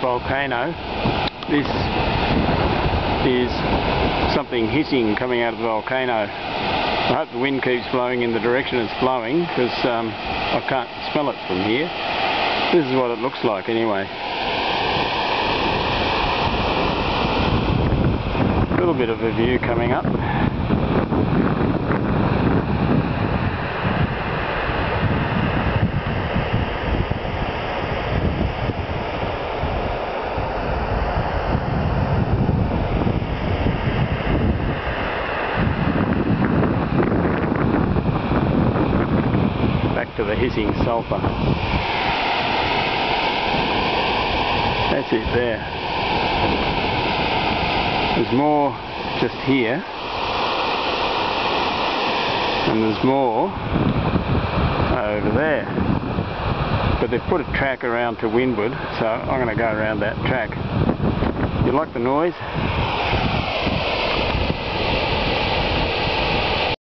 volcano. This is something hissing coming out of the volcano. I hope the wind keeps blowing in the direction it's blowing because um, I can't smell it from here. This is what it looks like anyway. A little bit of a view coming up. To the hissing sulphur. That's it there. There's more just here. And there's more over there. But they've put a track around to windward, so I'm going to go around that track. You like the noise?